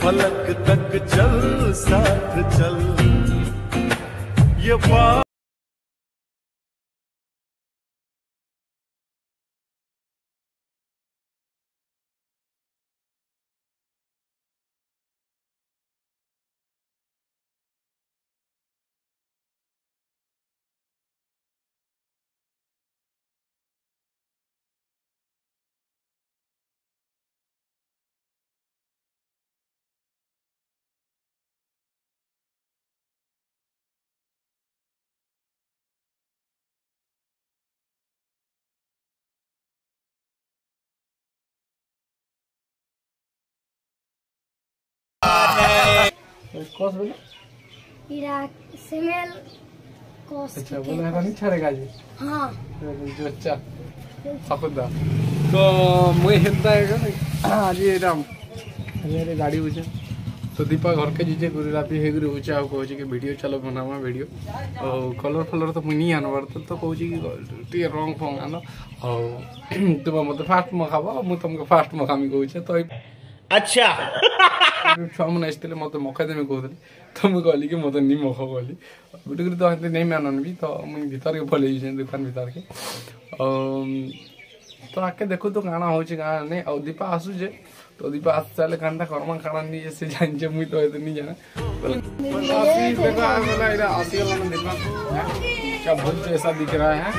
फलक तक चल साथ चल। ये बात কস বলে। ইরা সিঙ্গেল কস আচ্ছা বলে রানি ছাড়ে গাজি হ্যাঁ। জোচ্চা সাপদা তো মই হেন্তা আজি এরাম। আজি গাড়ি বুঝে তো দীপা ঘরকে যে গুরুরাপি হয়ে গুরু হচ্ছে আর কৌছি কি ভিডিও চালো বানামা ভিডিও ও কলর ফলর তো মুই নিয়ে আনবার তো তো কৌছি কি টিকে রং ফং আনো। ও তোমার মতো ফার্স্ট মখাবো তোমাকে ফার্স্ট মখামি কৌছে তো मुझे तुमको फास्ट मखामी कहूँ तो अच्छा ଛୁଆମାନେ ଆସିଥିଲେ ମୋତେ ମଖା ଦେମି କହୁଥିଲେ ତ ମୁଁ କହିଲି କି ମୋତେ ନି ମଖ କହିଲି ଗୋଟେ କରି ତ ହେନ୍ତି ନେଇ ମାନନ୍ ବି ତ ମୁଇଁ ଭିତରକେ ପଲେଇ ଯାଇଛେ ଦୋକାନ ଭିତରକେ ଆଉ ତ ଆକେ ଦେଖୁ ତ କାଣା ହଉଛି କାଣା ନାଇଁ ଆଉ ଦୀପା ଆସୁଛେ ତ ଦୀପା ଆସି ଚାଲେ କାଣଟା କର୍ମା କାଣା ନି ସେ ଜାଣିଛେ ମୁଇଁ ତ ଏତେ ନି ଜାନେ आशी देखो आ बोला इधर आशी वाला दीपा हैं? क्या बहुत ऐसा दिख रहा है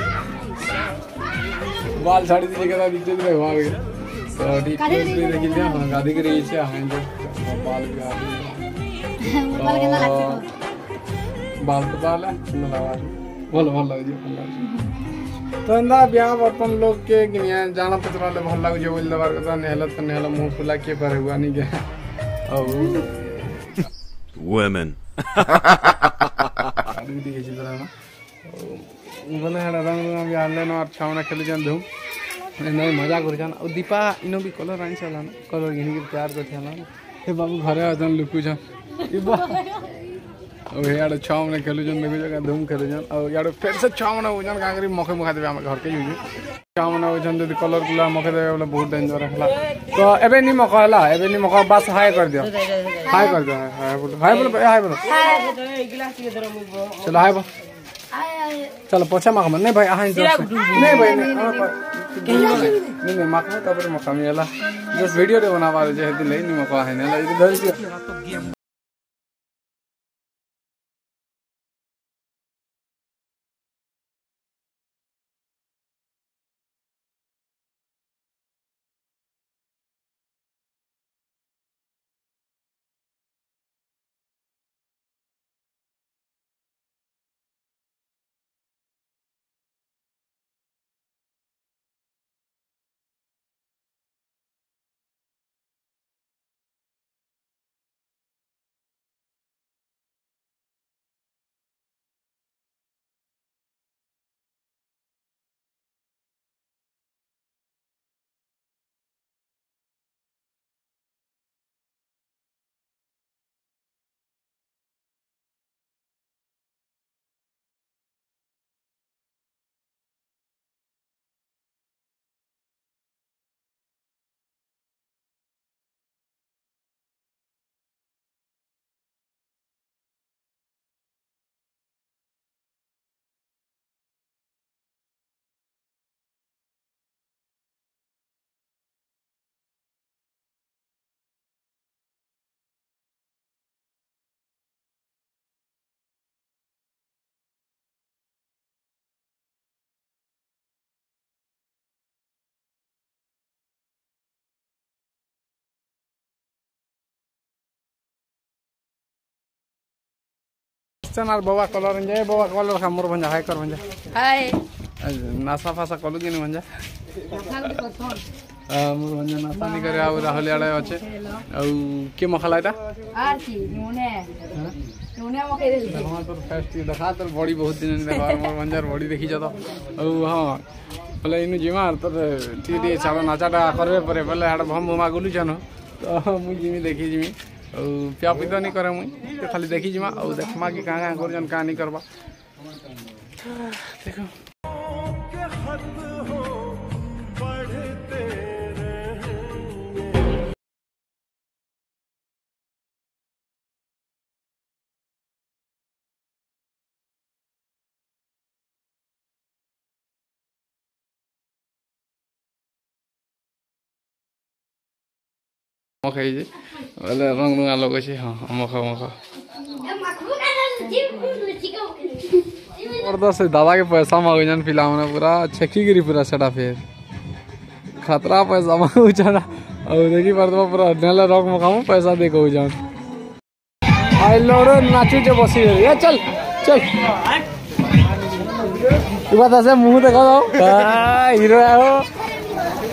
बाल साड़ी दिखे का दिख रहे हो गाड़ी देखिए हाँ गाड़ी के रही छे हाँ बाल गाड़ी बाल केना लागते बाल तो बाल नलावा भल भल लागे भल लागे तो इंदा ब्याह अपन लोग के जाना पतरा ले भल लागे बोल दबार कथा नेहला तो नेहला मुँह फुला के पर हुआ नहीं के women. अरे दिखे चित्र ना मैंने हरा रंग में भी आने ना अच्छा होना खेले जान दूँ ନାଇଁ ମଜା କରୁଛନ୍ ଆଉ ଦୀପା ଇନ ବି କଲର୍ ଆଣି ସାରିଲାନ କଲର୍ ଘିନିକି ତିଆର କରିଥିଲା ସେ ବାବୁ ଘରେ ଅଛନ୍ ଲୁକୁଛନ୍ ଇବା ଆଉ ଇଆଡ଼େ ଛୁଆମାନେ ଖେଲୁଛନ୍ ଦେଖୁଛ କାଁ ଧୁମ୍ ଖେଲୁଛନ୍ ଆଉ ଇଆଡ଼େ ଫେର୍ ସେ ଛୁଆମାନେ ହଉଛନ୍ କାଁ କରି ମଖେ ମୁଖା ଦେବେ ଆମେ ଘରକେ ଯାଉଛୁ ଛୁଆମାନେ ହଉଛନ୍ ଯଦି କଲର୍ କୁଲା ମଖେ ଦେବେ ବୋଲେ ବହୁତ ଡେଞ୍ଜର ହେଲା ତ ଏବେ ନି ମଖ ହେଲା ଏବେ ନି ମଖ ବାସ୍ ହାଏ କରିଦିଅ ହାଏ କରିଦିଅ ହାଏ ବୋଲ ହାଏ ବୋଲ ହାଏ ବୋଲ चलो हाय बा ଆଏ ଆଏ चलो पछा माखमा नहीं भाई आहाँ जस्ट नहीं भाई नहीं नहीं नहीं माखमा तापर मकामी होला जो वीडियो रे बनावा जे ना ले नि চেনার বাবা কলর যে বাবা কলর খামর ভঞ্জা হাই কর ভঞ্জা হাই। নাসা ফাসা কলু কিনি ভঞ্জা মোর ভঞ্জা নাসা নি করে আউ রাহুল আড়ে আছে। আউ কে মখালা এটা? আর কি নুনে। হ্যাঁ? নুনে মখাই দেলি হ্যাঁ তোর ফেস্ট দেখা তোর বডি বহুত দিন দেখা মোর ভঞ্জার বডি দেখি যত আউ হ্যাঁ। বলে ইনু জিমা আর তোর টিকে টিকে ছাড় নাচাটা করবে পরে বলে হাড় ভম ভমা গুলুছানো তো মুই জিমি দেখি জিমি। ଆଉ ପିଆ ପିତ ନାଇଁ କରେ ମୁଇଁ ଖାଲି ଦେଖିଯିମା ଆଉ ଦେଖ୍ମା କି କାଁ କାଁ କରୁଛନ୍ କାଁ ନାଇଁ କର୍ବା। ଦେଖ। আম খাই যে বলে রং রঙালো কইছে হ্যাঁ আম খাও दादा के पैसा मांगन पिला हमने पूरा छेकी गिरी पूरा सेटा फिर खतरा पैसा मांगू छटा और देखी पर तो पूरा नेला रॉक मकाम पैसा दे कौ जान। आई लोड़ो चल चल। हाँ। से मुँह देखा हाँ। हाँ, हीरो है हो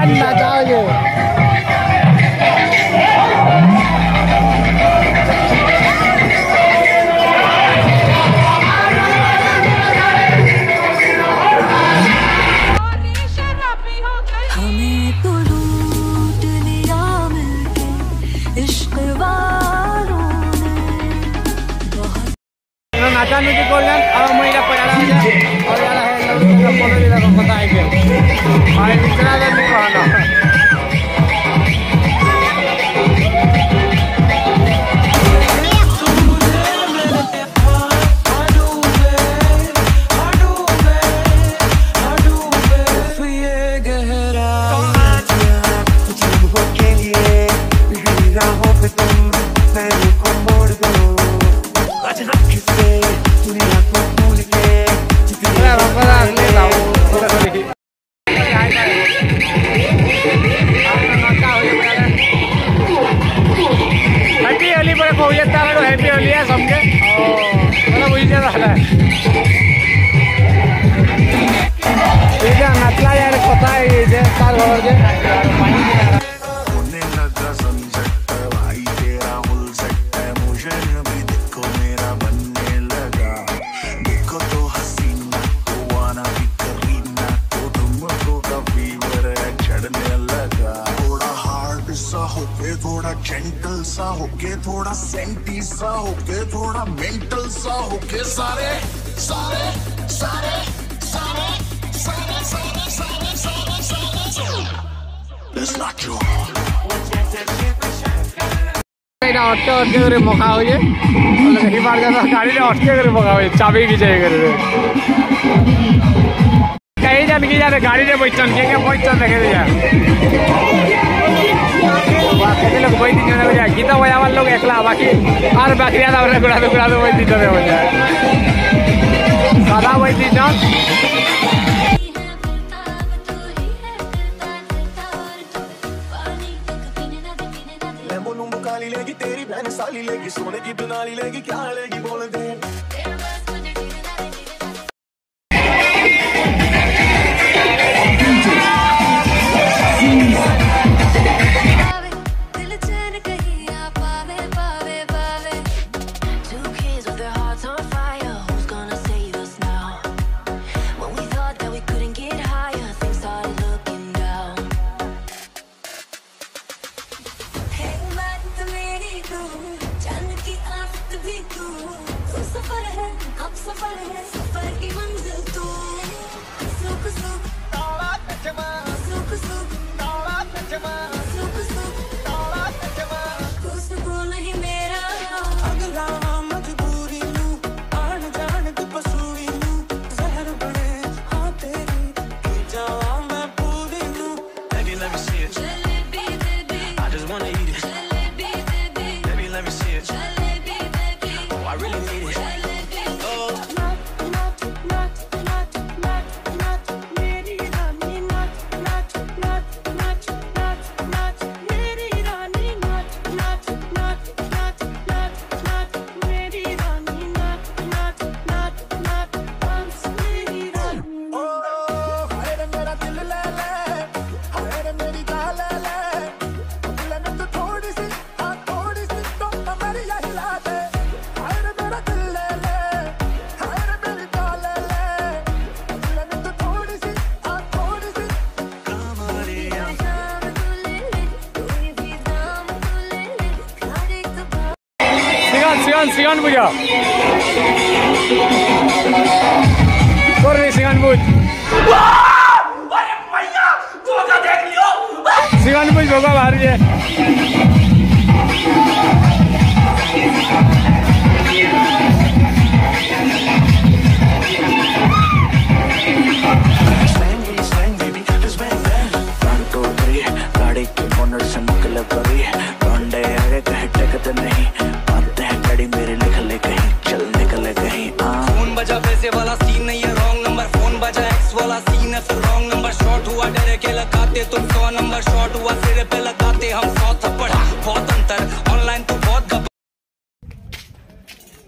Anh ta. थोड़ा जेंटल सा होके थोड़ा सेंटी सा होके थोड़ा मेंटल सा होके सारे सारे सारे सारे सारे सारे सारे सारे सारे सारे अटके अटके करे मोखा हो जाए कहीं बार जाता गाड़ी ने अटके करे मोखा हो जाए चाबी की जाए करे कहीं जान की जाने गाड़ी ने बैठन के बैठन देखे जाए लोग कोई दिन हो जाए गीता बजा वाले लोग एकला, बाकी और बाकी याद आवरे गुड़ा दो गुड़ा दो वही दिन हो जाए सादा वही दिन लेगी, तेरी बहन साली लेगी, सोने की दुनाली लेगी, क्या लेगी, बोल दे। सियान सियान बुझा कर सियान बुझ सियान बुझ होगा बाहर ये पे लगाते, तुम सौ नंबर शॉट हुआ, सिरे पे लगाते, हम सौ थप्पड़। बहुत अंतर ऑनलाइन तो बहुत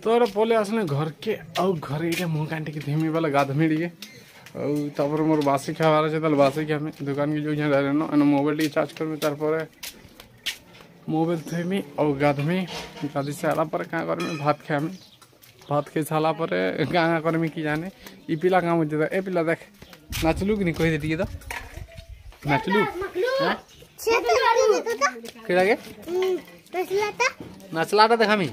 तर पहले आसने घर के आउ घर के मुँह कान टे धीमी बेल गाधमी टे आपर मोर बासी खावार अच्छे बासी खेमे दुकान के जो डायरेन एन मोबाइल टी चार्ज करमी तार मोबाइल थेमी आउ गाधमी गाधि सारापर क्या करमी? भात खेमी भात खे सारापर क्या करमी कि जानी? ये पिला कम ए पिला देख, नाचलू कि नहीं कही टे तो নাচিলো নাচলাটা দেখামি?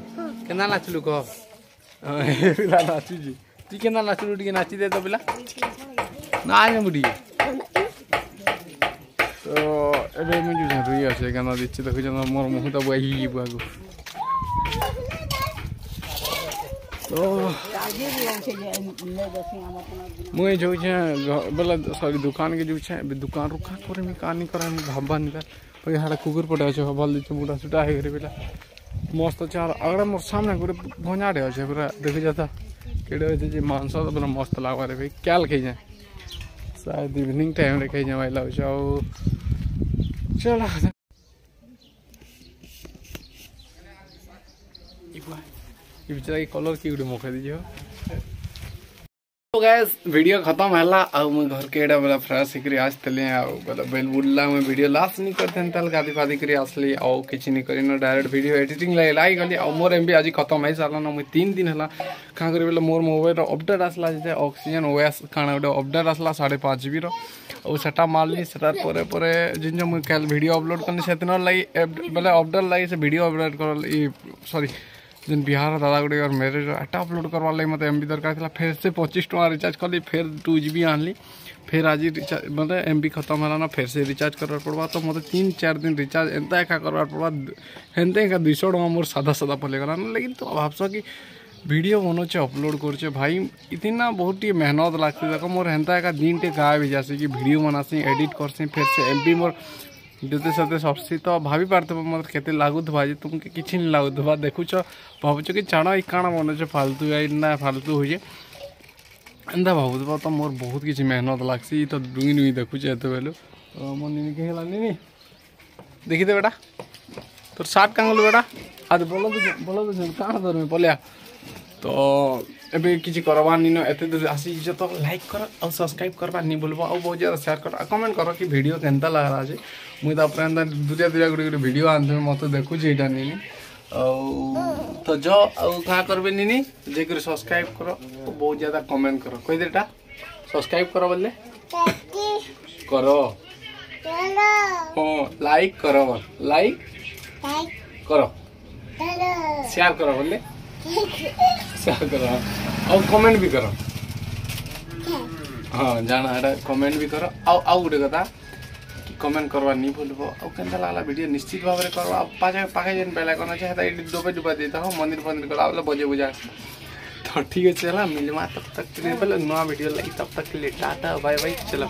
কেনে নাচিলো কিলা নাচুচি তুই কেন নাচিলো টিকে নাচি দে তিলা নাই মুড়ি তো এবার মিজু ঝাড়ুই আছে কেন দিচ্ছে। দেখো যেন মর মুহূর্ত বাইকি আগে તો मुझे जो है बोला, सॉरी, दुकान के जो है दुकान रुका करे में का नहीं करा भाबा पर हाड़ा कुकुर पटे छे भल दे मुड़ा सुटा हे करे बेला मस्त अच्छा अगर मोर सामने गोटे भंजा डे अच्छे पूरा देखे जाता। केड़े अच्छे जे मांस तो बड़ा मस्त लागवा रे, भाई क्या लखे जाए। शायद इवनिंग टाइम रे खाई जाए लगे चला। ये बेचारा के कलर की गोटे मखा दीजिए। तो गैस वीडियो खत्म है आउ मुझे घर के एटा बोला फ्रेश होकर आसली बोला बेल बुल्ला मुझे वीडियो लास्ट नहीं करते गाधी फादी कर आसली आउ कि नहीं करी डायरेक्ट वीडियो एडिटिंग लगे लाग गली आउ मोर एम भी आज खत्म है सारा ना मुझे तीन दिन है कहाँ कर बोले, मोर मोबाइल अपडेट आसला जैसे अक्सीजेन ओएस कहाँ गोटे अपडेट आसला, साढ़े पाँच जी आटा मारली सेटार पर पर। जिन मुझे कल भिड अपलोड कली से दिन लगी बोले अपडेट लगी से भिड अपलोड कर सरी जेन बिहार दादा गुड़े और मेरे डाटा अपलोड करवा लगे मतलब एम बी दरकार था फिर से पचीस टाँग रिचार्ज कल फिर टू जी बी आनली फिर आज रिचार्ज मतलब एम बी खत्म है ना, फिर से रिचार्ज करवा पड़वा तो मतलब तीन चार दिन रिचार्ज एंता एका करवा पड़वा हेन्ते एका दुई सौ टाँग मोर सादा साधा पलगला ना, लेकिन तो भावस कि भिडियो बनाचे अपलोड करचे भाई, इतना बहुत टी मेहनत लगती देखो मोर हेनता एका दिन टे गाँव भी जासी कि भिडियो बनासी एडिट करसी, फिर से एम बी मोर ଯୋଉତେ ସତେ ସପ୍ସି ତ ଭାବିପାରୁଥିବ ମୋତେ କେତେ ଲାଗୁଥିବା ଯେ ତୁମକୁ କିଛି ନି ଲାଗୁଥିବା। ଦେଖୁଛ ଭାବୁଛ କି ଚାଣ ଏଇ କାଣା ବନଉଛ ଫାଲତୁ ଏଇନା ଫାଲତୁ ହଉଛେ ଏନ୍ତା ଭାବୁଥିବ ତ ମୋର ବହୁତ କିଛି ମେହନତ ଲାଗ୍ସି ତ ଡୁଙ୍ଗି ଡୁଙ୍ଗି ଦେଖୁଛେ ଏତେବେଲୁ। ମୋ ନିନିକି ହେଲାନି ନି ଦେଖିଦେ ବେଟା। ତୋର ସାର୍ଟ କାଁ ଗଲୁ ବେଟା? ଆରେ ବୋଲ ବୋଲ କାଣା ଧରମି ପଲିଆ। ତ ଏବେ କିଛି କରବାର୍ ନିନ ଏତେ ଦୂର ଆସିଛ ତ ଲାଇକ୍ କର ଆଉ ସବସ୍କ୍ରାଇବ୍ କରବାର୍ ନି ବୋଲବ ଆଉ ବହୁତ ଜାଦା ସେୟାର କର ଆଉ କମେଣ୍ଟ କର କି ଭିଡ଼ିଓ କେନ୍ତା ଲାଗଲା ଅଛି ମୁଇଁ ତାପରେ ଏନ୍ତା ଦୁରିଆ ଦୁରିଆ ଗୋଟେ ଗୋଟେ ଭିଡ଼ିଓ ଆଣିଥିବି ମୋତେ ଦେଖୁଛି ଏଇଟା ନିନି ଆଉ ତ ଯ ଆଉ କାଁ କରବେ ନିନି ଯାଇକରି ସବସ୍କ୍ରାଇବ୍ କର ଆଉ ବହୁତ ଜାଦା କମେଣ୍ଟ କର କହିଦେ ଏଟା ସବସ୍କ୍ରାଇବ୍ କର ବୋଲେ କର ହଁ ଲାଇକ୍ କର ଲାଇକ୍ କର ସେୟାର କର ବୋଲେ आउ कमेंट भी कर। हाँ जाना है कमेंट भी कर। आउ आउ गोटे कथा कमेंट करवा नहीं भूल आउ के लगला भिड निश्चित भाव में करवा पाखे पाखे जेन बेल आइकन अच्छे ये डुबे डुबा दे था मंदिर फंदिर गला बजे बुजा तो ठीक है चला मिलवा तब तक नुआ भिड लगी तब तक के लिए। टाटा बाय बाय चलो।